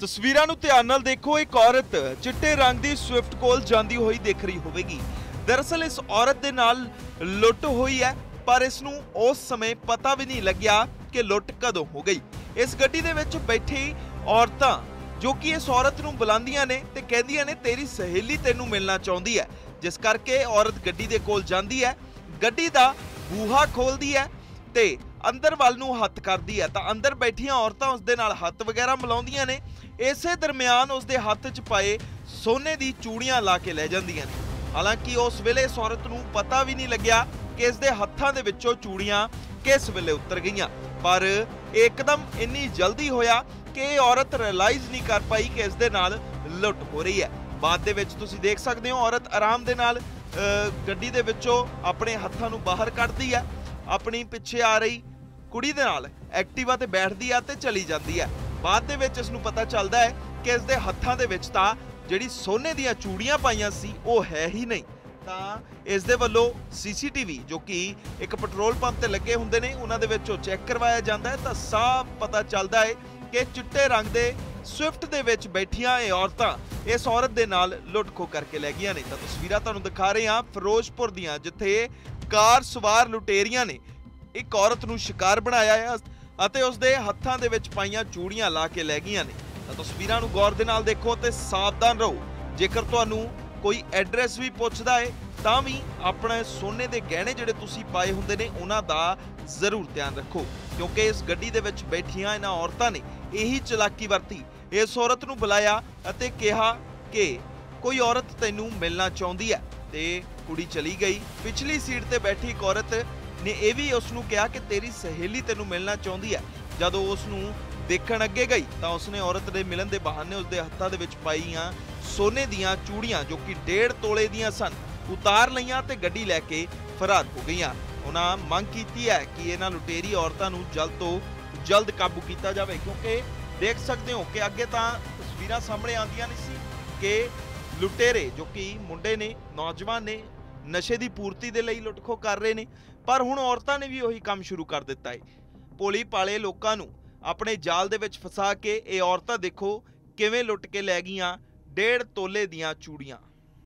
ਤਸਵੀਰਾਂ ਨੂੰ ਧਿਆਨ ਨਾਲ ਦੇਖੋ, ਇੱਕ ਔਰਤ ਚਿੱਟੇ ਰੰਗ ਦੀ ਸਵਿਫਟ ਕੋਲ ਜਾਂਦੀ ਹੋਈ ਦਿਖ ਰਹੀ ਹੋਵੇਗੀ। ਦਰਅਸਲ ਇਸ ਔਰਤ ਦੇ ਨਾਲ ਲੁੱਟ ਹੋਈ ਹੈ, ਪਰ ਇਸ ਨੂੰ ਉਸ ਸਮੇਂ ਪਤਾ ਵੀ ਨਹੀਂ ਲੱਗਿਆ ਕਿ ਲੁੱਟ ਕਦੋਂ ਹੋ ਗਈ। ਇਸ ਗੱਡੀ ਦੇ ਵਿੱਚ ਬੈਠੀ ਔਰਤਾਂ, ਜੋ ਕਿ ਇਸ ਔਰਤ ਨੂੰ ਬੁਲਾਉਂਦੀਆਂ ਨੇ ਤੇ ਕਹਿੰਦੀਆਂ ਨੇ, ਤੇਰੀ ਸਹੇਲੀ ਤੈਨੂੰ ਮਿਲਣਾ ਚਾਹੁੰਦੀ ਹੈ। ਜਿਸ ਕਰਕੇ ਔਰਤ ਗੱਡੀ ਦੇ ਕੋਲ ਜਾਂਦੀ ਹੈ। ਗੱਡੀ ਦਾ ਬੂਹਾ ਖੋਲਦੀ ਹੈ ਤੇ ਅੰਦਰ ਵੱਲ ਨੂੰ ਹੱਥ ਕਰਦੀ ਹੈ ਤਾਂ ਅੰਦਰ ਬੈਠੀਆਂ ਔਰਤਾਂ ਉਸ ਦੇ ਨਾਲ ਹੱਥ ਵਗੈਰਾ ਮਿਲਾਉਂਦੀਆਂ ਨੇ। ਇਸੇ ਦਰਮਿਆਨ ਉਸ ਦੇ ਹੱਥ 'ਚ ਪਾਏ ਸੋਨੇ ਦੀ ਚੂੜੀਆਂ ਲਾ ਕੇ ਲੈ ਜਾਂਦੀਆਂ ਨੇ। ਹਾਲਾਂਕਿ ਉਸ ਵੇਲੇ ਇਸ ਔਰਤ ਨੂੰ ਪਤਾ ਵੀ ਨਹੀਂ ਲੱਗਿਆ ਕਿ ਇਸ ਦੇ ਹੱਥਾਂ ਦੇ ਵਿੱਚੋਂ ਚੂੜੀਆਂ ਕਿਸ ਵੇਲੇ ਉਤਰ ਗਈਆਂ। ਪਰ ਇੱਕਦਮ ਇੰਨੀ ਜਲਦੀ ਹੋਇਆ ਕਿ ਇਹ ਔਰਤ ਰਿਅਲਾਈਜ਼ ਨਹੀਂ ਕਰ ਪਾਈ ਕਿ ਇਸ ਦੇ ਨਾਲ ਲੁੱਟ ਹੋ ਰਹੀ ਹੈ। ਬਾਅਦ ਦੇ ਵਿੱਚ ਤੁਸੀਂ ਦੇਖ ਸਕਦੇ ਹੋ ਔਰਤ ਆਰਾਮ ਦੇ ਨਾਲ ਗੱਡੀ ਦੇ ਵਿੱਚੋਂ ਆਪਣੇ ਹੱਥਾਂ ਨੂੰ ਬਾਹਰ ਕੱਢਦੀ ਹੈ। ਆਪਣੀ ਪਿੱਛੇ ਆ ਰਹੀ ਕੁੜੀ ਦੇ ਨਾਲ ਐਕਟਿਵਾ ਤੇ ਬੈਠਦੀ ਆ ਤੇ ਚਲੀ ਜਾਂਦੀ ਹੈ ਬਾਅਦ ਦੇ ਵਿੱਚ ਇਸ ਨੂੰ ਪਤਾ ਚੱਲਦਾ ਹੈ ਕਿ ਇਸ ਦੇ ਹੱਥਾਂ ਦੇ ਵਿੱਚ ਤਾਂ ਜਿਹੜੀ ਸੋਨੇ ਦੀਆਂ ਚੂੜੀਆਂ ਪਾਈਆਂ ਸੀ, ਉਹ ਹੈ ਹੀ ਨਹੀਂ। ਤਾਂ ਇਸ ਦੇ ਵੱਲੋਂ ਸੀਸੀਟੀਵੀ, ਜੋ ਕਿ ਇੱਕ ਪੈਟਰੋਲ ਪੰਪ ਤੇ ਲੱਗੇ ਹੁੰਦੇ ਨੇ, ਉਹਨਾਂ ਦੇ ਵਿੱਚੋਂ ਚੈੱਕ ਕਰਵਾਇਆ ਜਾਂਦਾ ਹੈ। ਤਾਂ ਸਾਫ਼ ਪਤਾ ਚੱਲਦਾ ਹੈ ਕਿ ਚਿੱਟੇ ਰੰਗ ਦੇ ਸਵਿਫਟ ਦੇ ਵਿੱਚ ਬੈਠੀਆਂ ਇਹ ਔਰਤਾਂ ਇਸ ਔਰਤ ਦੇ ਨਾਲ ਲੁੱਟ-ਖੋ ਕਰਕੇ ਲੈ ਗਈਆਂ ਨੇ। ਤਾਂ ਤਸਵੀਰਾਂ ਤੁਹਾਨੂੰ ਦਿਖਾ ਰਹੇ ਹਾਂ ਫਿਰੋਜ਼ਪੁਰ ਦੀਆਂ, ਜਿੱਥੇ ਕਾਰ ਸਵਾਰ ਲੁਟੇਰੀਆਂ ਨੇ ਇੱਕ ਔਰਤ ਨੂੰ ਸ਼ਿਕਾਰ ਬਣਾਇਆ ਹੈ ਅਤੇ ਉਸ ਦੇ ਹੱਥਾਂ ਦੇ ਵਿੱਚ ਪਾਈਆਂ ਚੂੜੀਆਂ ਲਾ ਕੇ ਲੈ ਗਈਆਂ ਨੇ। ਤਾਂ ਤਸਵੀਰਾਂ ਨੂੰ ਗੌਰ ਦੇ ਨਾਲ ਦੇਖੋ ਤੇ ਸਾਵਧਾਨ ਰਹੋ। ਜੇਕਰ ਤੁਹਾਨੂੰ ਕੋਈ ਐਡਰੈਸ ਵੀ ਪੁੱਛਦਾ ਹੈ, ਤਾਂ ਵੀ ਆਪਣੇ ਸੋਨੇ ਦੇ ਗਹਿਣੇ ਜਿਹੜੇ ਤੁਸੀਂ ਪਾਏ ਹੁੰਦੇ ਨੇ, ਉਹਨਾਂ ਦਾ ਜ਼ਰੂਰ ਧਿਆਨ ਰੱਖੋ। ਕਿਉਂਕਿ ਇਸ ਗੱਡੀ ਦੇ ਵਿੱਚ ਬੈਠੀਆਂ ਇਹਨਾਂ ਔਰਤਾਂ ਨੇ ਇਹੀ ਚਲਾਕੀ ਵਰਤੀ। ਇਸ ਔਰਤ ਨੂੰ ਬੁਲਾਇਆ ਅਤੇ ਕਿਹਾ ਕਿ ਕੋਈ ਔਰਤ ਤੈਨੂੰ ਮਿਲਣਾ ਚਾਹੁੰਦੀ ਹੈ। ਤੇ ਕੁੜੀ ਚਲੀ ਗਈ। ਪਿਛਲੀ ਸੀਟ ਤੇ ਬੈਠੀ ਇੱਕ ਔਰਤ ਨੇ ਇਹ ਵੀ ਉਸ ਨੂੰ ਕਿਹਾ ਕਿ ਤੇਰੀ ਸਹੇਲੀ ਤੈਨੂੰ ਮਿਲਣਾ ਚਾਹੁੰਦੀ ਹੈ। ਜਦੋਂ ਉਸ ਨੂੰ ਦੇਖਣ ਅੱਗੇ ਗਈ, ਤਾਂ ਉਸਨੇ ਔਰਤ ਦੇ ਮਿਲਣ ਦੇ ਬਹਾਨੇ ਉਸਦੇ ਹੱਥਾਂ ਦੇ ਵਿੱਚ ਪਾਈਆਂ ਸੋਨੇ ਦੀਆਂ ਚੂੜੀਆਂ, ਜੋ ਕਿ 1.5 ਤੋਲੇ ਦੀਆਂ ਸਨ, ਉਤਾਰ ਲਈਆਂ ਤੇ ਗੱਡੀ ਲੈ ਕੇ ਫਰਾਰ ਹੋ ਗਈਆਂ। ਉਹਨਾਂ ਮੰਗ ਕੀਤੀ ਹੈ ਕਿ ਇਹਨਾਂ ਲੁਟੇਰੀ ਔਰਤਾਂ ਨੂੰ ਜਲਦ ਤੋਂ ਜਲਦ ਕਾਬੂ ਕੀਤਾ ਜਾਵੇ, ਕਿਉਂਕਿ ਦੇਖ ਸਕਦੇ ਹੋ ਕਿ ਅੱਗੇ ਤਾਂ ਤਸਵੀਰਾਂ ਸਾਹਮਣੇ ਆਉਂਦੀਆਂ ਨਹੀਂ ਸੀ ਕਿ ਲੁਟੇਰੇ, ਜੋ ਕਿ ਮੁੰਡੇ ਨੇ, ਨੌਜਵਾਨ ਨੇ ਨਸ਼ੇ ਦੀ ਪੂਰਤੀ ਦੇ ਲਈ ਲੁੱਟਖੋ ਕਰ ਰਹੇ ਨੇ, ਪਰ ਹੁਣ ਔਰਤਾਂ ਨੇ ਵੀ ਉਹੀ ਕੰਮ ਸ਼ੁਰੂ ਕਰ ਦਿੱਤਾ ਹੈ ਭੋਲੀ ਪਾਲੇ ਲੋਕਾਂ ਨੂੰ ਆਪਣੇ ਜਾਲ ਦੇ ਵਿੱਚ ਫਸਾ ਕੇ ਇਹ ਔਰਤਾਂ ਦੇਖੋ ਕਿਵੇਂ ਲੁੱਟ ਕੇ ਲੈ ਗਈਆਂ ਡੇਢ ਤੋਲੇ ਦੀਆਂ ਚੂੜੀਆਂ।